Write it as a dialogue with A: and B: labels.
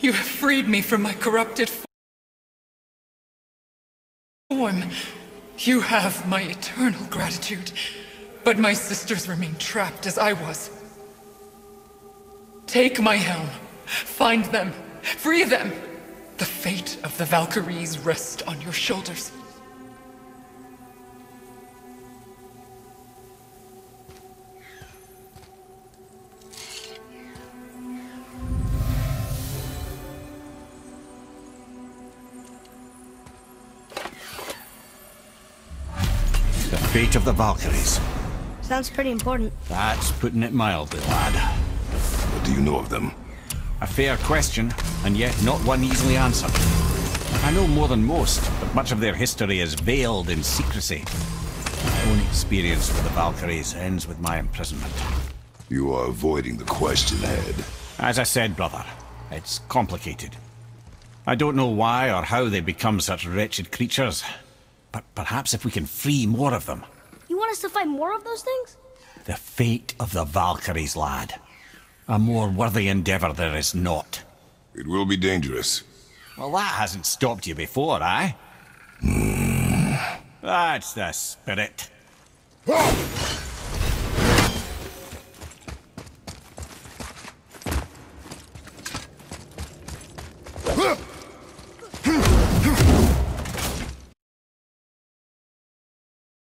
A: You have freed me from my corrupted form. You have my eternal gratitude. But my sisters remain trapped as I was. Take my helm. Find them. Free them. The fate of the Valkyries rests on your shoulders.
B: Fate of the Valkyries.
C: Sounds pretty important.
B: That's putting it mildly, lad.
D: What do you know of them?
B: A fair question, and yet not one easily answered. I know more than most, but much of their history is veiled in secrecy. My own experience with the Valkyries ends with my imprisonment.
D: You are avoiding the question, Head.
B: As I said, brother, it's complicated. I don't know why or how they become such wretched creatures, but perhaps if we can free more of them.
C: You want us to find more of those things?
B: The fate of the Valkyries, lad. A more worthy endeavor there is not.
D: It will be dangerous.
B: Well, that hasn't stopped you before, eh? Hmm. That's the spirit.